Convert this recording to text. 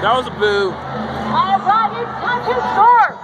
That was a boo. It's time to start